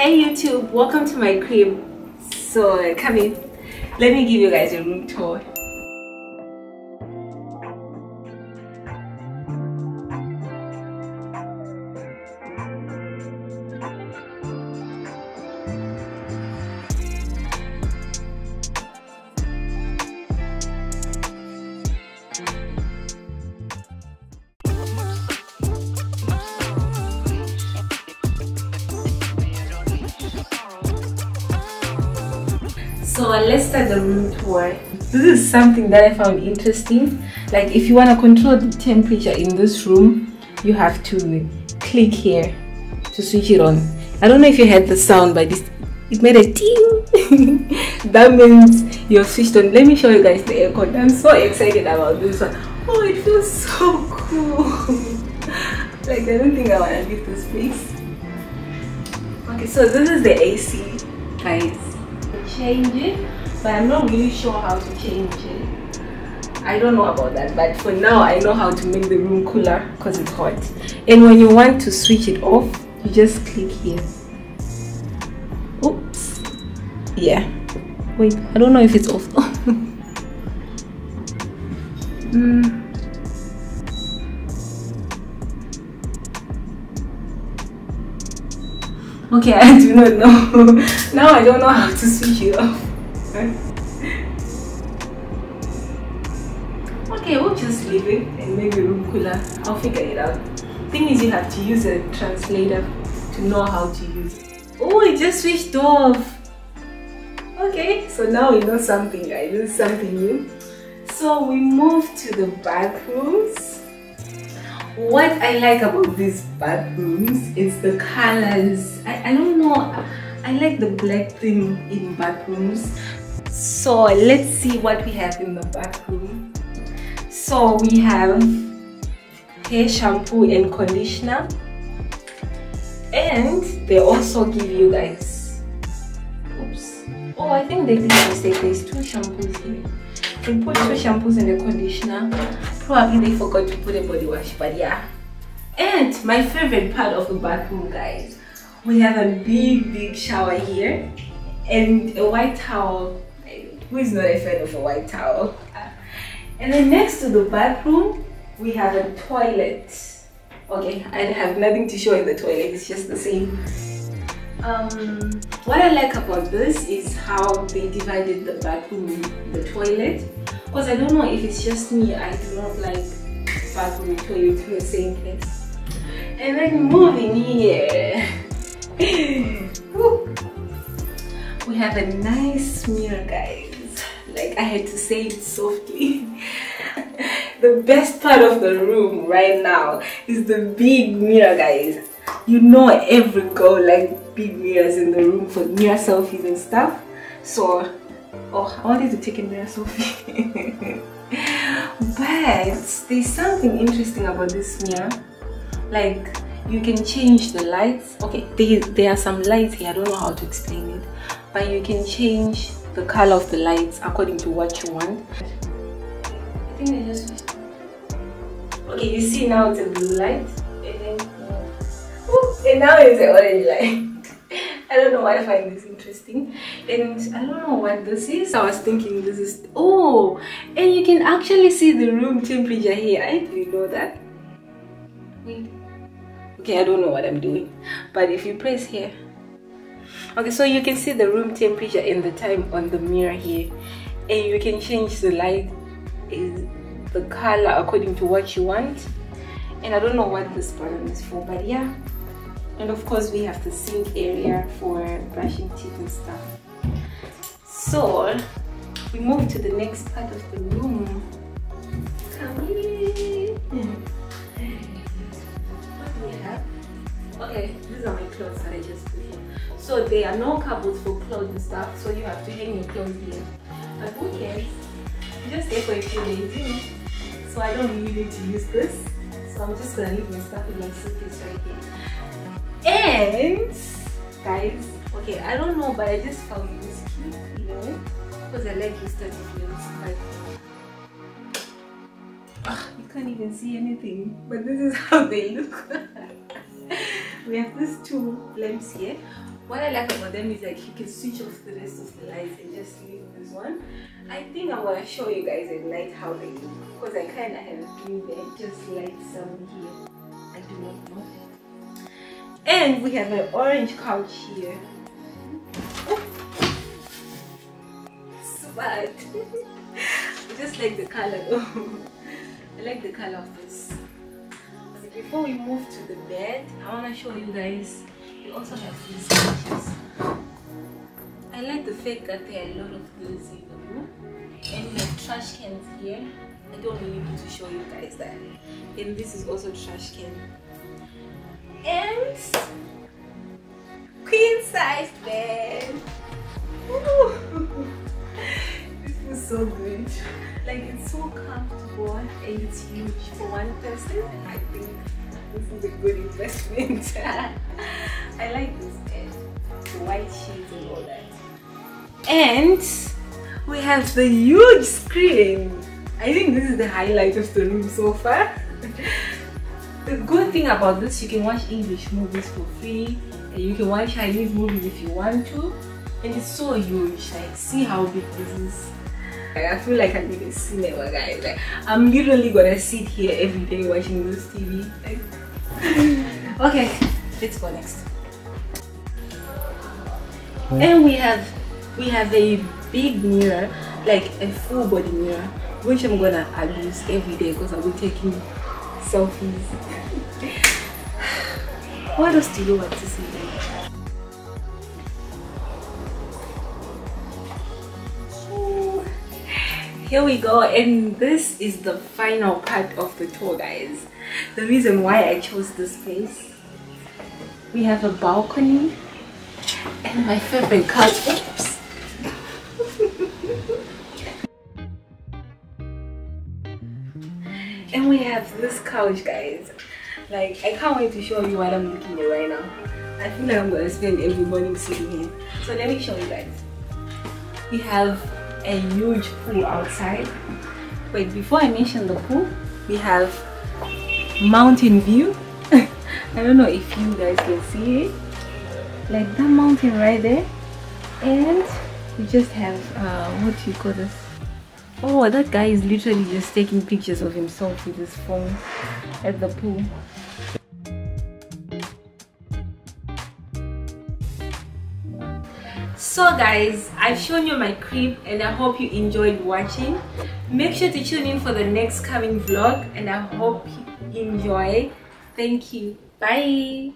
Hey YouTube, welcome to my crib. So come in, let me give you guys a room tour. So let's start the room tour. This is something that I found interesting. Like if you want to control the temperature in this room, you have to click here to switch it on. I don't know if you heard the sound, but this, it made a ting. that means you're switched on. Let me show you guys the aircon. I'm so excited about this one. Oh, it feels so cool. like I don't think I want to leave this place. Okay, so this is the AC, guys change it but i'm not really sure how to change it. I don't know about that but for now i know how to make the room cooler because it's hot. And when you want to switch it off you just click here. Oops. Yeah. Wait i don't know if it's off. Mm. Okay, I do not know. now I don't know how to switch it off. okay, we'll just leave it and the room cooler. I'll figure it out. Thing is, you have to use a translator to know how to use it. Oh, it just switched off. Okay, so now we know something, right? This is something new. So we move to the bathrooms what I like about these bathrooms is the colors. I, I don't know, I like the black theme in bathrooms. So let's see what we have in the bathroom. So we have hair shampoo and conditioner. And they also give you guys, oops. Oh, I think they did mistake. There's two shampoos here. They put two shampoos and a conditioner. Probably they forgot to put a body wash, but yeah. And my favorite part of the bathroom, guys, we have a big, big shower here and a white towel. Who is not a fan of a white towel? And then next to the bathroom, we have a toilet. Okay, I have nothing to show in the toilet, it's just the same. Um, what I like about this is how they divided the bathroom the toilet. Because I don't know if it's just me, I do not like bathroom and toilet in the same place. And then moving here. we have a nice mirror guys. Like I had to say it softly. the best part of the room right now is the big mirror guys you know every girl like big mirrors in the room for mirror selfies and stuff. So oh i wanted to take a mirror selfie. But there's something interesting about this mirror. Like you can change the lights. Okay there, there are some lights here. I don't know how to explain it. But you can change the color of the lights according to what you want. I think just okay you see now it's a blue light. And now it's an orange light. I don't know why I find this interesting. And I don't know what this is. I was thinking this is... Oh! And you can actually see the room temperature here. I didn't know that. Wait. Okay, I don't know what I'm doing. But if you press here... Okay, so you can see the room temperature and the time on the mirror here. And you can change the light, is the color according to what you want. And I don't know what this button is for, but yeah and of course we have the sink area for brushing teeth and stuff. So we move to the next part of the room. Come in. What do we have okay these are my clothes that i just put here. So there are no cupboards for clothes and stuff so you have to hang your clothes here. But who cares? Just there for a few days you know? So i don't really need to use this. So i'm just gonna leave my stuff in my suitcase right here guys okay i don't know but i just found this cute you know because i like this type of nails ah, you can't even see anything but this is how they look we have these two lamps here what I like about them is like you can switch off the rest of the lights and just leave this one. I think I want to show you guys at night how they look because I kind of have a few there. Just light some here. I do not know. And we have an orange couch here. Oh. I just like the color though. I like the color of this. Before we move to the bed, I want to show you guys. We also have these couches. I like the fact that there are a lot of things in the room. And we have trash cans here. I don't really need to show you guys that. And this is also trash can. And Like it's so comfortable and it's huge for one person. I think this is a good investment. I like this bed. The white sheets and all that. And we have the huge screen. I think this is the highlight of the room so far. the good thing about this, you can watch English movies for free. And you can watch Chinese movies if you want to. And it's so huge. Like, see how big this is. Like, I feel like I'm in a cinema, guys. Like, I'm literally gonna sit here every day watching this TV. Like, okay, let's go next. And we have we have a big mirror, like a full body mirror, which I'm gonna use every day because I'll be taking selfies. what else do you want to see? Here we go and this is the final part of the tour guys. The reason why i chose this place we have a balcony and my favorite couch oops. And we have this couch guys. Like i can't wait to show you what i'm looking at right now. I feel like i'm gonna spend every morning sitting here. So let me show you guys. We have a huge pool outside. Wait before i mention the pool we have mountain view. I don't know if you guys can see it. Like that mountain right there. And we just have uh, what do you call this? Oh that guy is literally just taking pictures of himself with his phone at the pool so guys i've shown you my crib and i hope you enjoyed watching. Make sure to tune in for the next coming vlog and i hope you enjoy. Thank you. Bye